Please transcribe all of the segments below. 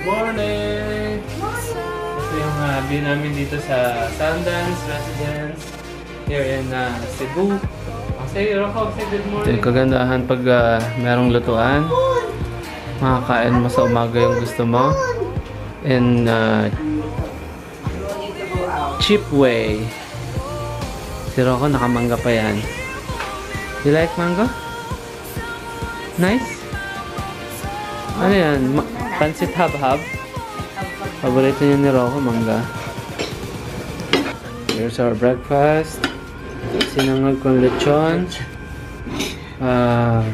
Morning! Ito yung ah, hobby namin dito sa Sundance Residence here in uh, Cebu. Say, Rocco, say good morning. Ito yung kagandahan pag uh, merong lutuan. Makakain mo sa umaga yung gusto mo. In uh, cheap way. Si Rocco nakamangga pa yan. You like mango? Nice? Ano yan? Ma pansit hab-hab? Paborito niya ni Rocco, mangga. Here's our breakfast. Sinangag kong lechon. Uh,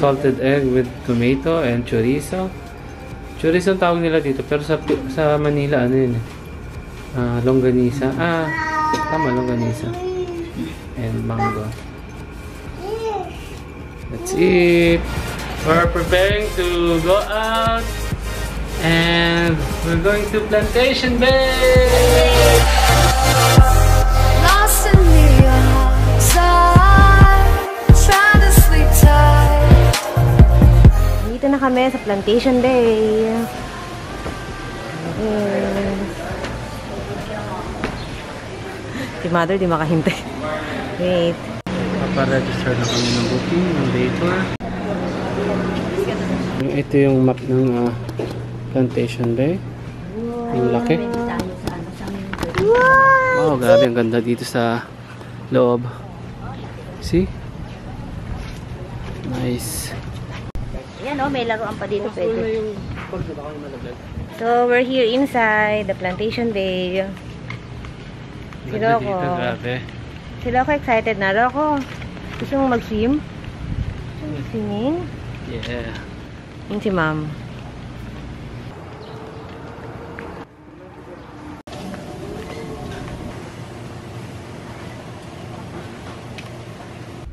salted egg with tomato and chorizo. Chorizo ang tawag nila dito, pero sa sa Manila, ano yun? Uh, longganisa. Ah, tama, longganisa. And mango. That's it. We're preparing to go out. And we're going to Plantation Bay! Dito na kami sa Plantation Bay. Ayan. Si mother di makahintay. Wait. Paparegister na kami ng booking ng day tour. Ito yung map ng ah, Plantation Bay. Ang laki. Wow, grabe ang ganda dito sa loob. See? Nice. Yan oh, may laruan pa dito pwede. So, we're here inside the Plantation Bay. Si Rocco. Si Rocco excited na. Rocco, gusto mong mag-swim? Mo Swimming? Yeah. Yun si ma'am.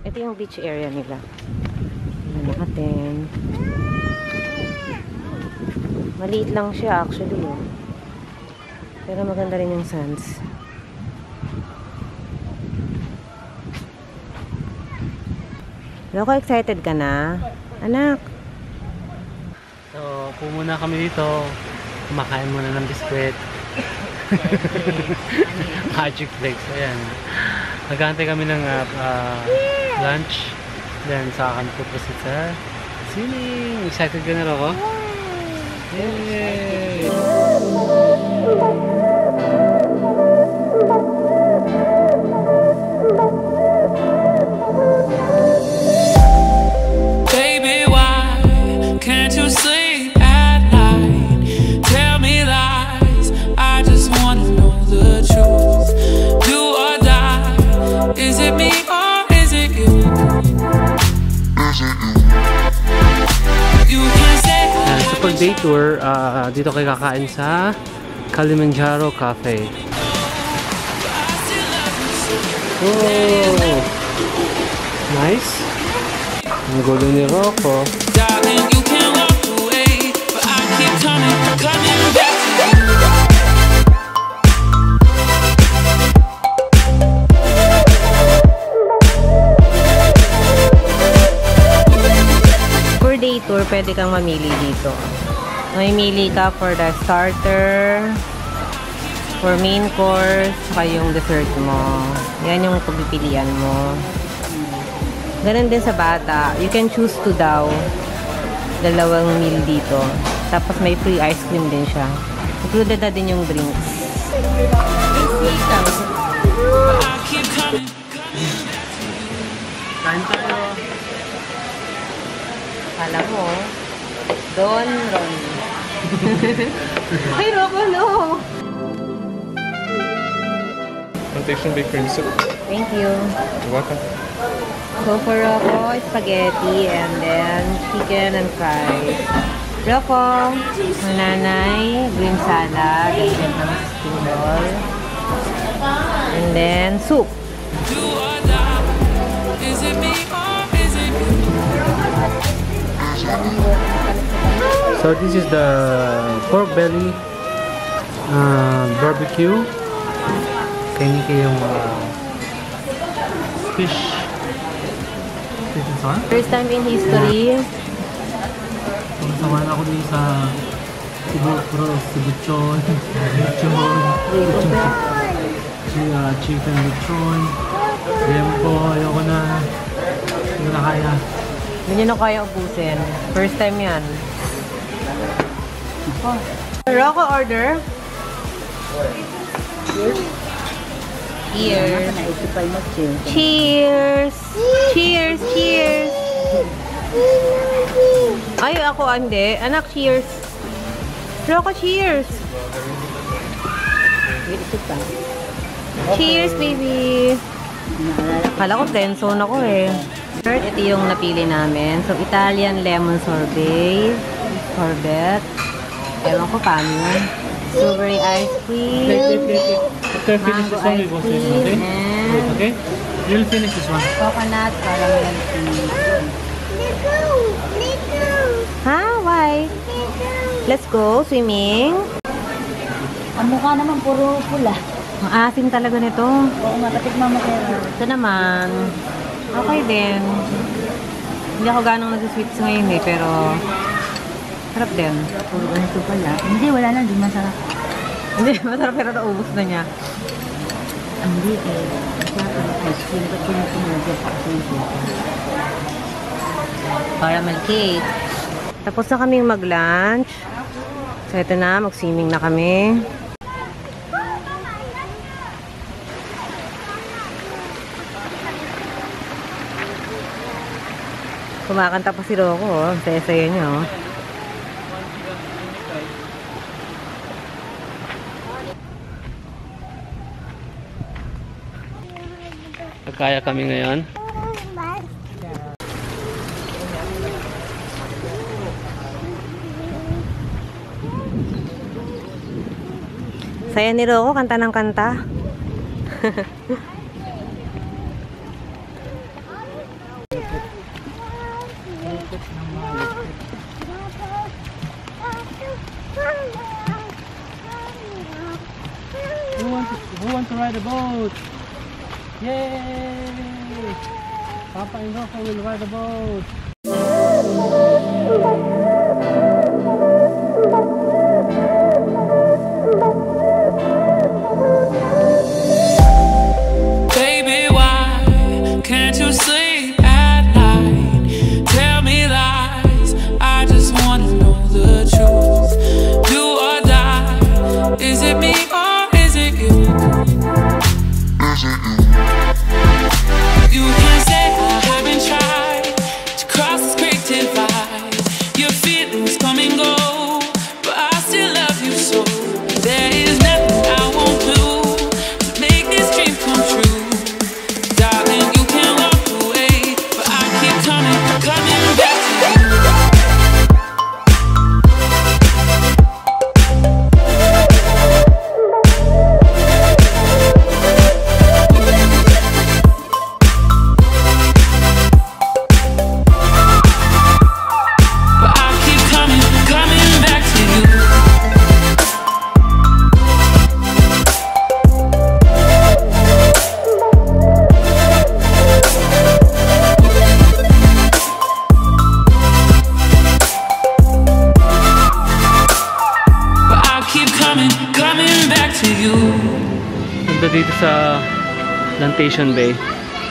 Ito yung beach area nila. Tingnan natin. Maliit lang siya actually. Oh. Pero maganda rin yung sands. Loko, excited ka na? Anak, So, pumuna kami dito. Kumakain muna ng biskwit. Magic flakes. Ayan. Nagantay kami ng ah, ah, lunch. Then, saka kami puprosit sa swimming. Excited ka na, Rocco? Yay! Baby, Pag day tour, ah, dito kayo kakain sa Kalimanjaro Cafe. Oh! Nice! Ang gulo ni Rocco. Darling, you can walk away, but I keep coming, coming pwede kang mamili dito. Mamimili ka for the starter, for main course, saka yung dessert mo. Yan yung pagpipilian mo. Ganun din sa bata. You can choose to daw. Dalawang meal dito. Tapos may free ice cream din siya. Included na din yung drinks. Kain tayo. Kala mo, Don Ron. Ay, Rocco, no! Plantation Bay cream soup. Thank you. You're welcome. So for Rocco, spaghetti and then chicken and fries. Rocco, nanay, green salad, and then roll. And then soup. So this is the pork belly uh, barbecue. Kainin ko yung uh, fish. First time in history, Sawan ako din sa Cebu Pro, Cebuchon, Lechon, Lechon, Chi- Chicken Lechon, Lempo, ayoko na. Hindi ko na kaya. Hindi na kaya ubusin. First time yan. Rocco order. Cheers. Cheers. Cheers. Cheers. Ay, ako hindi. Anak, cheers. Rocco, cheers. Cheers, baby. Kala ko friendzone ako eh. Third, ito yung napili namin. So, Italian lemon sorbet. Sorbet. Ewan ko paano yun. Strawberry ice cream. After finish this one, we go to this one, okay? And Okay? You'll finish this one. coconut caramel tea. Ha? Why? Let's go. Swimming. Ang mukha naman puro pula. Ang asim talaga nito. Oo nga, katikman mo kayo. Ito naman. Okay din. Hindi ako ganong nag-sweets ngayon eh, pero sarap din. Puro ganito pala. Hindi, wala na. Hindi masarap. Hindi, masarap pero naubos na niya. Hindi eh. Masarap ang ice cream. Ba't yun ang pinagyan pa kasi yung suka? Caramel cake. Tapos na kaming mag-lunch. So, ito na. Mag-swimming na kami. Kumakanta pa si Rocco, oh. Ang saya-saya niya, oh. Kaya kami ngayon. Saya ni Rocco, kanta ng kanta. Who wants, who wants to ride a boat? Yay! Papa and Rocco will ride a boat. Plantation Bay.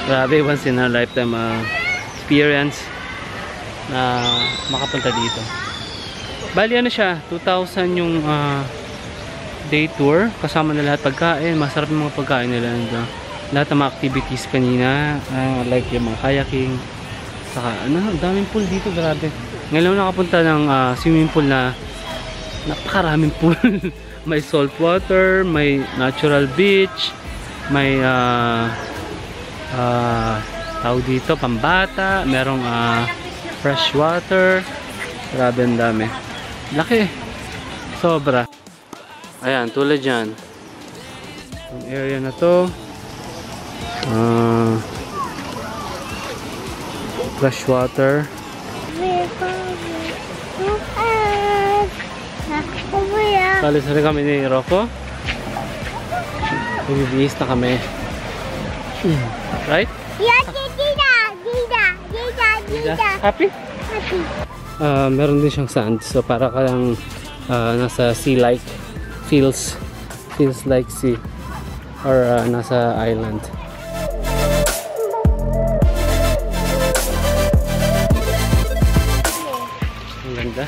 Grabe, once in a lifetime ah, experience na makapunta dito. Bali ano siya, 2,000 yung ah, day tour. Kasama na lahat pagkain. Masarap yung mga pagkain nila. nandun. Lahat ng mga activities kanina. ah, like yung mga kayaking. Saka ano, daming pool dito. Grabe. Ngayon nakapunta ng ah, swimming pool na napakaraming pool. may salt water, may natural beach, may ah ah tawag dito pambata, merong ah, fresh water. Grabe ang dami. Laki. Sobra. Ayan, tulad yan. Ang area na to. Ah fresh water. Kalis na rin kami ni Rocco. Magbibihis na kami. Right? Happy? Ah, meron din siyang sand. So para ka lang uh, nasa sea-like feels feels like sea or uh, nasa island. Ang ganda.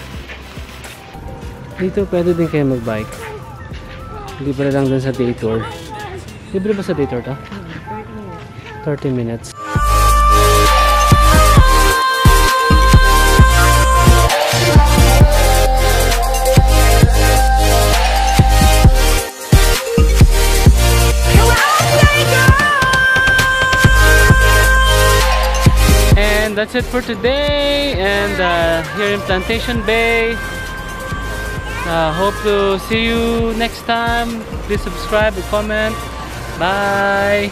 Dito pwede din kayo mag-bike. Libre lang dun sa day tour. Libre ba sa day tour to? 30 minutes. And that's it for today. And uh, here in Plantation Bay. Uh, hope to see you next time. Please subscribe and comment. Bye.